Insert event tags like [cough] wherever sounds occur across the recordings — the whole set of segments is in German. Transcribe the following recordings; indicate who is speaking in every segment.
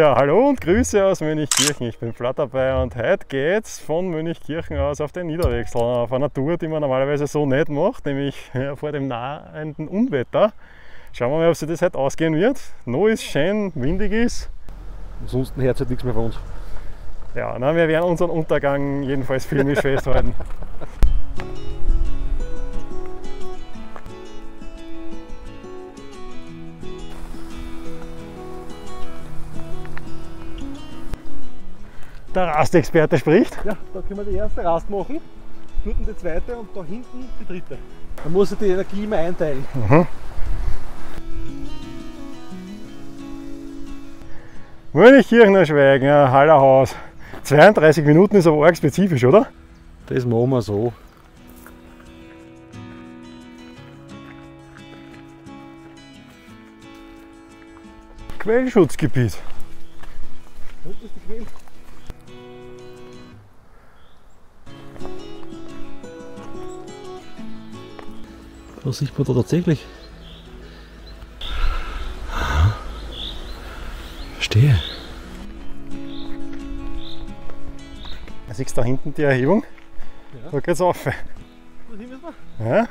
Speaker 1: Ja, hallo und Grüße aus Mönchkirchen. Ich bin Flatt dabei und heute geht's von Mönchkirchen aus auf den Niederwechsel. Auf einer Tour, die man normalerweise so nicht macht, nämlich vor dem nahenden Unwetter. Schauen wir mal, ob sich das heute ausgehen wird. Noch ist schön, windig ist.
Speaker 2: Ansonsten hört halt nichts mehr von uns.
Speaker 1: Ja, na, wir werden unseren Untergang jedenfalls filmisch festhalten. [laughs] Der Rastexperte spricht.
Speaker 2: Ja, da können wir die erste Rast machen, dort die zweite und da hinten die dritte. Da muss ich die Energie immer einteilen.
Speaker 1: Mhm. Mönchkirchener Schweigen, Hallerhaus. 32 Minuten ist aber arg spezifisch, oder?
Speaker 2: Das machen wir so.
Speaker 1: Quellschutzgebiet.
Speaker 2: Unten ist die Quelle. Was sieht man da tatsächlich? Verstehe.
Speaker 1: Da siehst du da hinten die Erhebung.
Speaker 2: Ja.
Speaker 1: Da geht's rauf.
Speaker 2: Wo sind wir?
Speaker 1: Ja?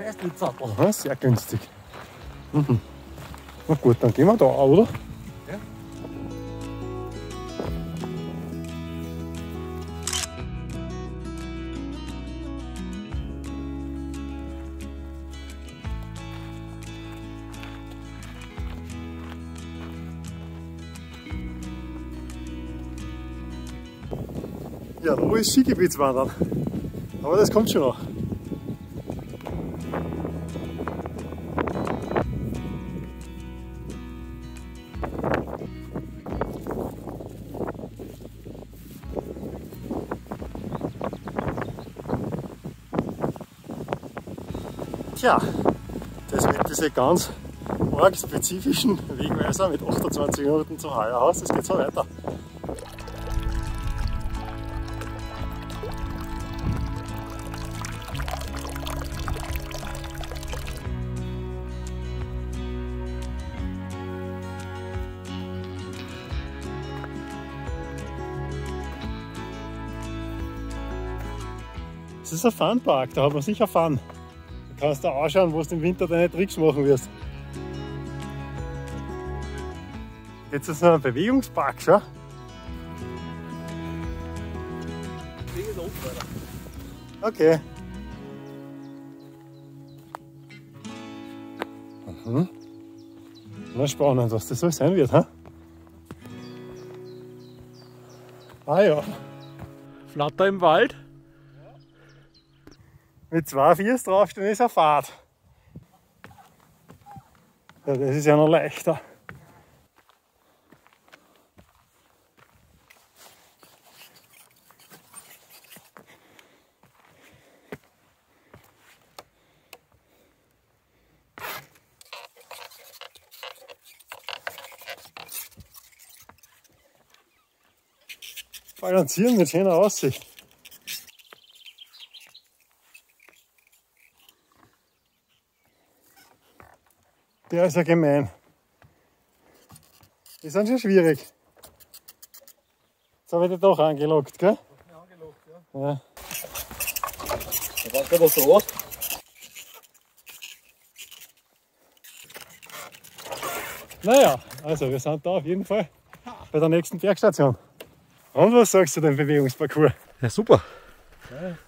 Speaker 2: Festlitzattel.
Speaker 1: Aha, sehr günstig. Mhm. Na gut, dann gehen wir da, oder?
Speaker 2: Ja.
Speaker 1: Ja, da ist Skigebietswandern. Aber das kommt schon noch. Tja, das mit diese ganz arg spezifischen Wegweiser mit 28 Minuten zum Hallerhaus, das geht so weiter. Das ist ein Funpark, da hat man sicher Fun. Da kannst du anschauen, wo du im Winter deine Tricks machen wirst. Jetzt ist noch ein Bewegungspark, schau. Okay. Mhm. Na spannend, was das so sein wird, ha? Ah ja,
Speaker 2: Flatter im Wald.
Speaker 1: Mit zwei Viers draufstehen ist eine Fahrt. Ja, das ist ja noch leichter. Balancieren mit schöner Aussicht. Der ist ja gemein. Die sind schon schwierig. Jetzt habe ich dich doch angelockt, gell?
Speaker 2: Ja, angelockt, ja.
Speaker 1: Ja.
Speaker 2: Da war gerade so was.
Speaker 1: Naja, also wir sind da auf jeden Fall bei der nächsten Bergstation. Und was sagst du dem Bewegungsparcours?
Speaker 2: Ja, super.
Speaker 1: Wir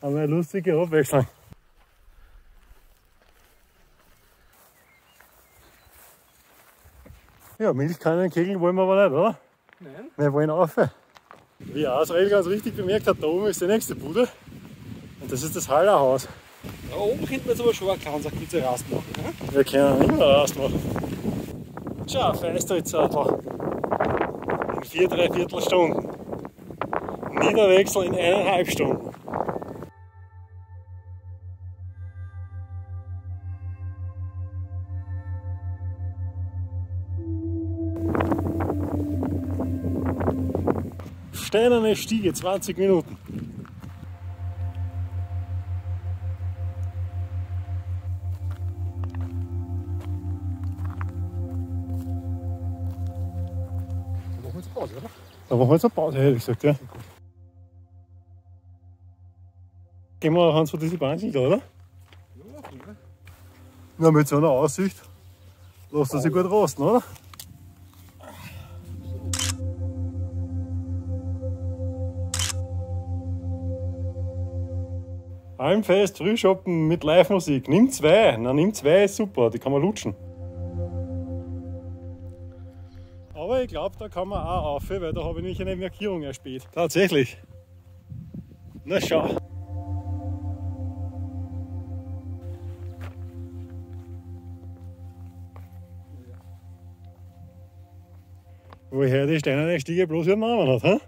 Speaker 1: eine lustige Abwechslung. Ja, Milchkannen kegeln wollen wir aber nicht, oder?
Speaker 2: Nein.
Speaker 1: Wir wollen rauf. Wie Asrael ganz richtig bemerkt hat, da oben ist die nächste Bude. Und das ist das Hallerhaus.
Speaker 2: Da oben könnten wir jetzt aber schon ein kleines kurze Rast machen. Ne?
Speaker 1: Wir können immer Rast machen. Schau, Feistrittsattel. In vier, dreiviertel Stunden. Niederwechsel in eineinhalb Stunden. Steinerne Stiege, 20 Minuten.
Speaker 2: Da machen wir jetzt Pause, oder?
Speaker 1: Da machen wir jetzt eine Pause, hätte ich gesagt, ja. Gehen wir auch eins von diesen Banken da, oder? Na, mit so einer Aussicht lässt er sich gut rosten, oder? Almfest, Frühschoppen mit Live-Musik. Nimm zwei. Na, nimm zwei ist super, die kann man lutschen. Aber ich glaube, da kann man auch auf, weil da habe ich nämlich eine Markierung erspäht. Tatsächlich. Na schau. Woher die steinerne Stiege bloß ihren Namen hat, hä?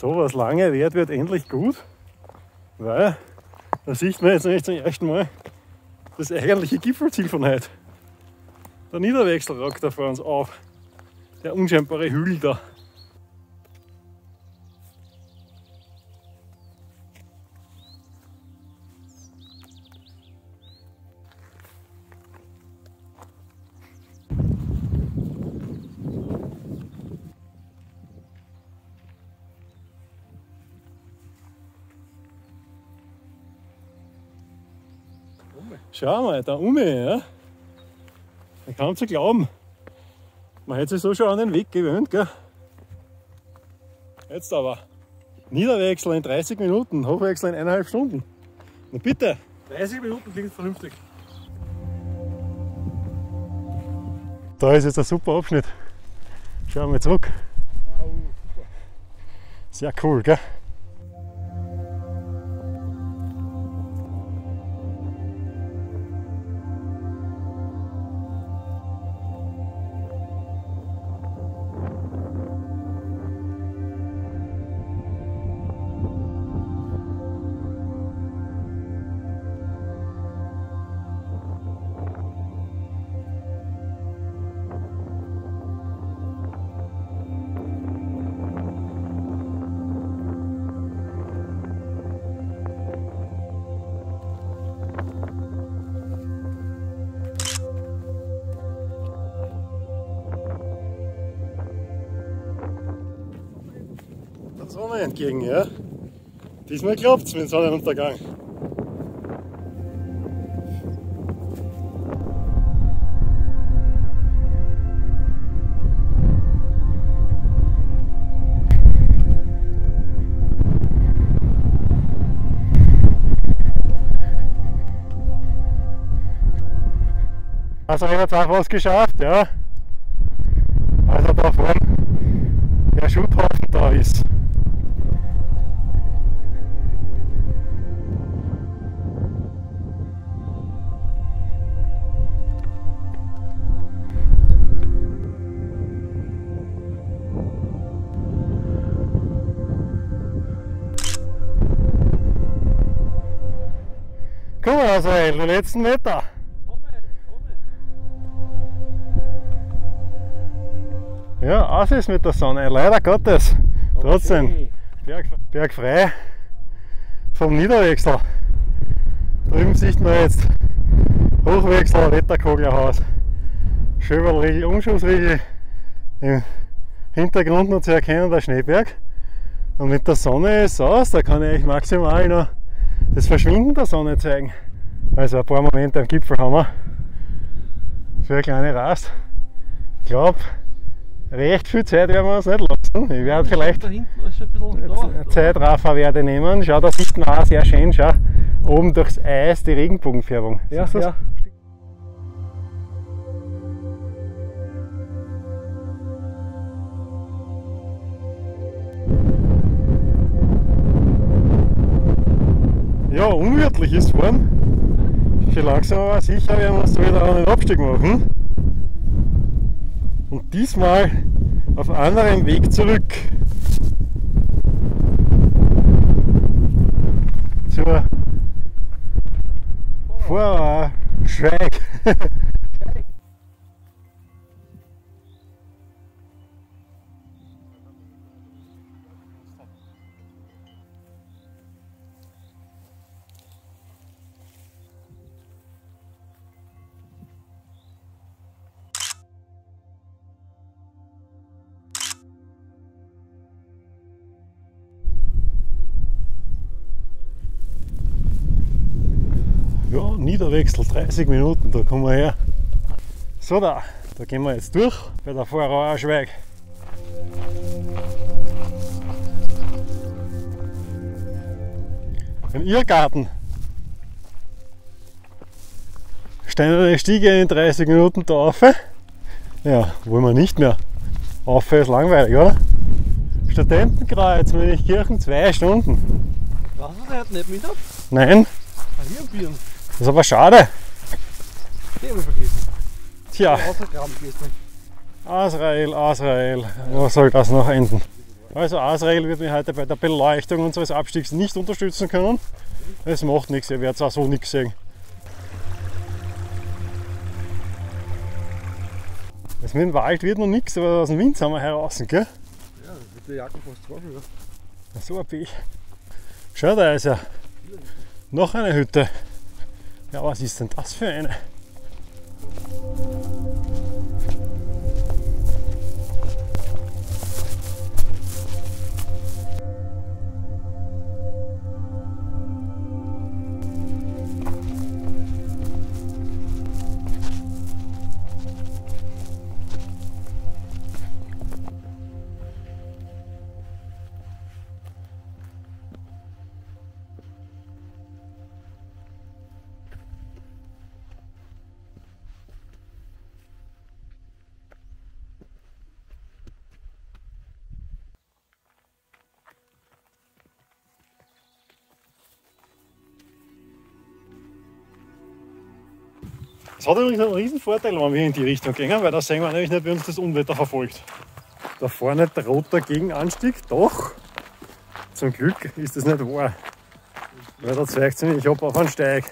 Speaker 1: So was lange währt, wird endlich gut, weil da sieht man jetzt nicht zum ersten Mal das eigentliche Gipfelziel von heute. Der Niederwechsel ragt da vor uns auf. Der unscheinbare Hügel da. Schau mal, da um, ja. Man kann es glauben. Man hätte sich so schon an den Weg gewöhnt, gell? Jetzt aber. Niederwechsel in 30 Minuten, Hochwechsel in eineinhalb Stunden. Na bitte.
Speaker 2: 30 Minuten klingt vernünftig.
Speaker 1: Da ist jetzt ein super Abschnitt. Schauen wir zurück.
Speaker 2: Wow, super.
Speaker 1: Sehr cool, gell? Entgegen, ja? Diesmal klappt es mit dem Sonnenuntergang. Also ich jetzt auch was geschafft, ja. Also da vorne der Schutthafen da ist. Guck mal, Israel, die letzten Meter. Ja, aus ist mit der Sonne, leider Gottes. Trotzdem. Berg, bergfrei vom Niederwechsel. Drüben sieht man jetzt Hochwechsel, Wetterkoglerhaus, Schöberlriegel, Umschussriegel. Im Hintergrund noch zu erkennen der Schneeberg. Und mit der Sonne ist es aus, da kann ich euch maximal noch das Verschwinden der Sonne zeigen. Also ein paar Momente am Gipfel haben wir für eine kleine Rast. Ich glaube, recht viel Zeit werden wir uns nicht lassen. Ich werde vielleicht. Zeitraffer werde nehmen. Schau, da sieht man auch sehr schön, schau, oben durchs Eis die Regenbogenfärbung.
Speaker 2: Ja,
Speaker 1: Siehst
Speaker 2: ja.
Speaker 1: ja, unwirtlich ist worden. Schon langsam aber sicher werden wir uns wieder einen Abstieg machen. Und diesmal auf anderem Weg zurück. Zur Vorschweig. [laughs] Niederwechsel, 30 Minuten, da kommen wir her. So da, da gehen wir jetzt durch bei der Vorauer Schweig. Ein Irrgarten. Steinerne Stiege in 30 Minuten da rauf. Ja, wollen wir nicht mehr. Auf ist langweilig, oder? Studentenkreuz, Münchkirchen, zwei Stunden.
Speaker 2: Was ist heute nicht Mittag?
Speaker 1: Nein,
Speaker 2: Ah, hier ein Bieren.
Speaker 1: Das ist aber schade.
Speaker 2: Den haben wir vergessen.
Speaker 1: Tja. Israel, Israel, wo soll das noch enden? Also Israel wird mich heute bei der Beleuchtung unseres Abstiegs nicht unterstützen können. Es macht nichts, ihr werdet auch so nichts sehen. Das mit dem Wald wird noch nichts, aber aus dem Wind sind wir heraus, gell?
Speaker 2: Ja, mit der Jacke fast drauf. Ja.
Speaker 1: So ein Pech. Schau, da ist ja noch eine Hütte. Ja, was ist denn das für eine? Das hat übrigens einen riesen Vorteil, wenn wir in die Richtung gehen, weil da sehen wir nämlich nicht, wie uns das Unwetter verfolgt. Da vorne der Gegenanstieg, doch zum Glück ist das nicht wahr. Weil da zeigt es nämlich ab auf einen Steig.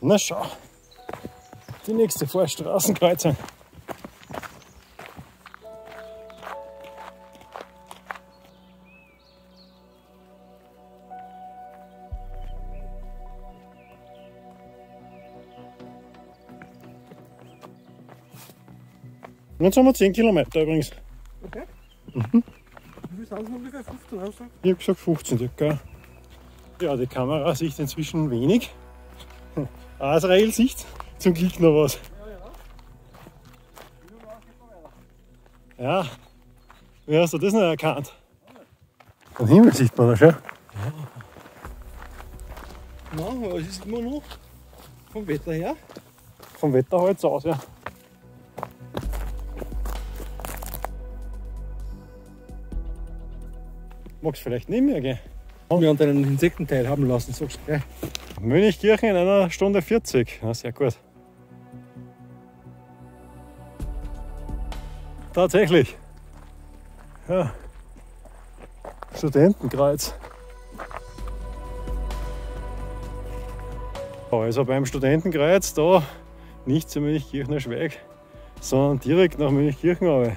Speaker 1: Na schau, die nächste Vorstraßenkreuzung. Und Jetzt haben wir 10 Kilometer übrigens.
Speaker 2: Okay. Wie viel sind es ungefähr? 15 hast du?
Speaker 1: Ich habe gesagt 15 circa. Ja, die Kamera sieht inzwischen wenig. [laughs] Israel sieht zum Glück noch was. Ja, wie hast du das noch erkannt? Am Himmel sieht man das schon.
Speaker 2: Nein, aber es ist immer noch vom Wetter her.
Speaker 1: Vom Wetter halt aus, ja. Magst vielleicht nicht mehr gehen?
Speaker 2: Wir haben deinen Insektenteil haben lassen, sagst du gleich.
Speaker 1: Mönchkirchen in einer Stunde 40. Ja, sehr gut. Tatsächlich. Ja. Studentenkreuz. Also beim Studentenkreuz da nicht zu Mönchkirchner Schweig, sondern direkt nach Mönchkirchen. runter.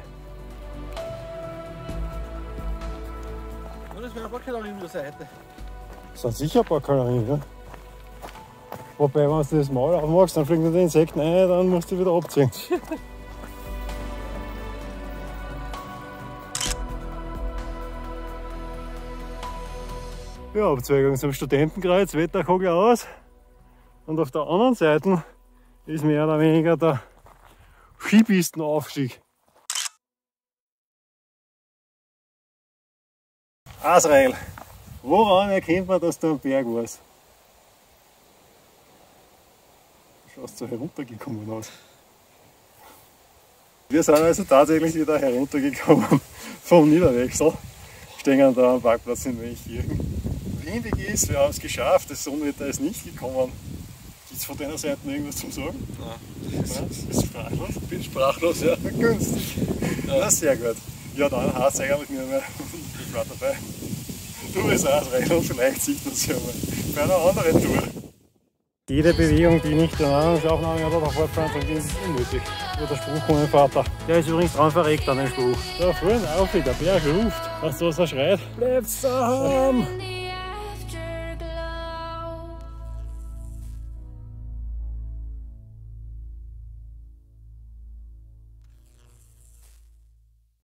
Speaker 2: Der Seite.
Speaker 1: Das sind sicher ein paar Kalorien, ja. Wobei, wenn du das Maul aufmachst, dann fliegen die Insekten ein, dann musst du wieder abziehen. ja, Abzweigung zum Studentenkreuz, Wetterkogel aus. Und auf der anderen Seite ist mehr oder weniger der Skipistenaufstieg. Asrael, woran erkennt man, dass du am Berg warst? Du schaust so heruntergekommen aus. Wir sind also tatsächlich wieder heruntergekommen [laughs] vom Niederwechsel. Stehen da am Parkplatz in Mönchkirchen. Windig ist, wir haben es geschafft, das Sonnenwetter ist nicht gekommen. Gibt es von deiner Seite irgendwas zum Sagen?
Speaker 2: Nein.
Speaker 1: Nein, bist du sprachlos?
Speaker 2: Ich bin sprachlos, ja.
Speaker 1: Günstig. Na, sehr gut. Ja, dann hat es eigentlich nicht mehr. Ich war dabei. Du bist auch rein und vielleicht sieht man sich ja mal bei einer anderen Tour. Jede Bewegung, die nicht der Nahrungsaufnahme oder der Fortpflanzung dient, ist unnötig. Nur der Spruch von meinem Vater. Der ist übrigens dran verreckt an dem Spruch. Da vorne auf, der Berg ruft. Weißt du, was er schreit? Bleibst daheim!